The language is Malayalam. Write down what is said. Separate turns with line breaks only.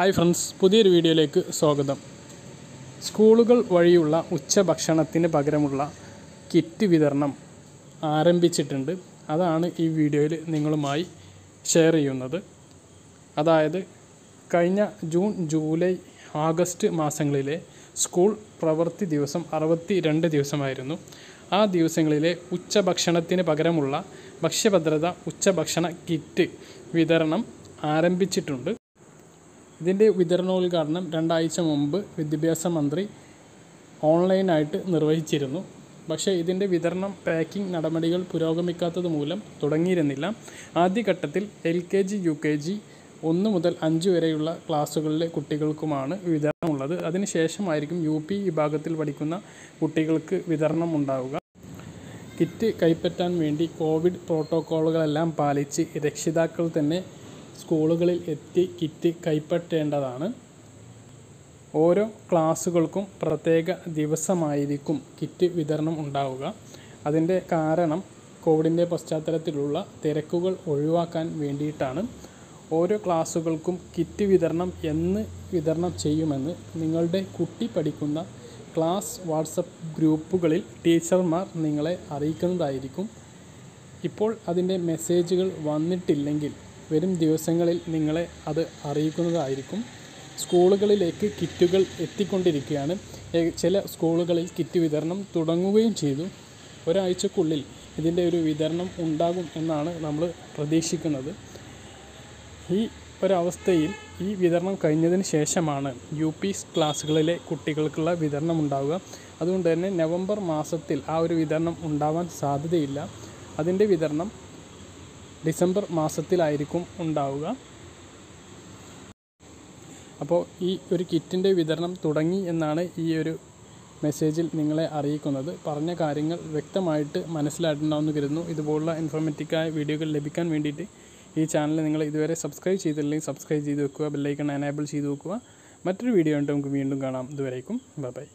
ഹായ് ഫ്രണ്ട്സ് പുതിയൊരു വീഡിയോയിലേക്ക് സ്വാഗതം. സ്കൂളുകൾ വഴിയുള്ള ഉച്ചഭക്ഷണത്തിന് പകരമുള്ള കിറ്റ് വിതരണം ആരംഭിച്ചിട്ടുണ്ട്. അതാണ് ഈ വീഡിയോയിൽ നിങ്ങളുമായി ഷെയർ ചെയ്യുന്നത്. അതായത് കഴിഞ്ഞ ജൂൺ ജൂലൈ ആഗസ്റ്റ് മാസങ്ങളിലെ സ്കൂൾ പ്രവൃത്തി ദിവസം അറുപത്തി രണ്ട് ദിവസമായിരുന്നു. ആ ദിവസങ്ങളിലെ ഉച്ചഭക്ഷണത്തിന് പകരമുള്ള ഭക്ഷ്യഭദ്രത ഉച്ചഭക്ഷണ കിറ്റ് വിതരണം ആരംഭിച്ചിട്ടുണ്ട്. ഇതിന്റെ വിതരണോദ്ഘാടനം രണ്ടാഴ്ച മുമ്പ് വിദ്യാഭ്യാസ മന്ത്രി ഓൺലൈനായിട്ട് നിർവഹിച്ചിരുന്നു. പക്ഷേ ഇതിന്റെ വിതരണം പാക്കിംഗ് നടപടികൾ പുരോഗമിക്കാത്തത് മൂലം തുടങ്ങിയിരുന്നില്ല. ആദ്യഘട്ടത്തിൽ L K G U K G ഒന്ന് മുതൽ അഞ്ച് വരെയുള്ള ക്ലാസ്സുകളിലെ കുട്ടികൾക്കുമാണ് വിതരണമുള്ളത്. അതിനുശേഷമായിരിക്കും യു പി വിഭാഗത്തിൽ പഠിക്കുന്ന കുട്ടികൾക്ക് വിതരണം ഉണ്ടാവുക. കിറ്റ് കൈപ്പറ്റാൻ വേണ്ടി കോവിഡ് പ്രോട്ടോക്കോളുകളെല്ലാം പാലിച്ച് രക്ഷിതാക്കൾ തന്നെ സ്കൂളുകളിൽ എത്തി കിറ്റ് കൈപ്പറ്റേണ്ടതാണ്. ഓരോ ക്ലാസ്സുകൾക്കും പ്രത്യേക ദിവസമായിരിക്കും കിറ്റ് വിതരണം ഉണ്ടാവുക. അതിന്റെ കാരണം കോവിഡിന്റെ പശ്ചാത്തലത്തിലുള്ള തിരക്കുകൾ ഒഴിവാക്കാൻ വേണ്ടിയിട്ടാണ്. ഓരോ ക്ലാസ്സുകൾക്കും കിറ്റ് വിതരണം എന്ന് വിതരണം ചെയ്യുമെന്ന് നിങ്ങളുടെ കുട്ടി പഠിക്കുന്ന ക്ലാസ് വാട്സപ്പ് ഗ്രൂപ്പുകളിൽ ടീച്ചർമാർ നിങ്ങളെ അറിയിക്കുന്നതായിരിക്കും. ഇപ്പോൾ അതിന്റെ മെസ്സേജുകൾ വന്നിട്ടില്ലെങ്കിൽ വരും ദിവസങ്ങളിൽ നിങ്ങളെ അത് അറിയിക്കുന്നതായിരിക്കും. സ്കൂളുകളിലേക്ക് കിറ്റുകൾ എത്തിക്കൊണ്ടിരിക്കുകയാണ്. ചില സ്കൂളുകളിൽ കിറ്റ് വിതരണം തുടങ്ങുകയും ചെയ്തു. ഒരാഴ്ചക്കുള്ളിൽ ഇതിന്റെ ഒരു വിതരണം ഉണ്ടാകും എന്നാണ് നമ്മൾ പ്രതീക്ഷിക്കുന്നത്. ഈ ഒരവസ്ഥയിൽ ഈ വിതരണം കഴിഞ്ഞതിന് ശേഷമാണ് യു പി ക്ലാസ്സുകളിലെ കുട്ടികൾക്കുള്ള വിതരണം ഉണ്ടാവുക. അതുകൊണ്ട് തന്നെ നവംബർ മാസത്തിൽ ആ ഒരു വിതരണം ഉണ്ടാവാൻ സാധ്യതയില്ല. അതിന്റെ വിതരണം ഡിസംബർ മാസത്തിലായിരിക്കും ഉണ്ടാവുക. അപ്പോൾ ഈ ഒരു കിറ്റിന്റെ വിതരണം തുടങ്ങി എന്നാണ് ഈ ഒരു മെസ്സേജിൽ നിങ്ങളെ അറിയിക്കുന്നത്. പറഞ്ഞ കാര്യങ്ങൾ വ്യക്തമായിട്ട് മനസ്സിലായിട്ടുണ്ടാവുമെന്ന് കരുതുന്നു. ഇതുപോലുള്ള ഇൻഫോർമേറ്റീവായ വീഡിയോകൾ ലഭിക്കാൻ വേണ്ടിയിട്ട് ഈ ചാനൽ നിങ്ങൾ ഇതുവരെ സബ്സ്ക്രൈബ് ചെയ്തില്ലെങ്കിൽ സബ്സ്ക്രൈബ് ചെയ്ത് വെക്കുക ബെല്ലൈക്കൺ എനേബിൾ ചെയ്ത് വെക്കുക. മറ്റൊരു വീഡിയോ ഉണ്ട് നമുക്ക് വീണ്ടും കാണാം. ഇതുവരേക്കും ബൈ ബൈ.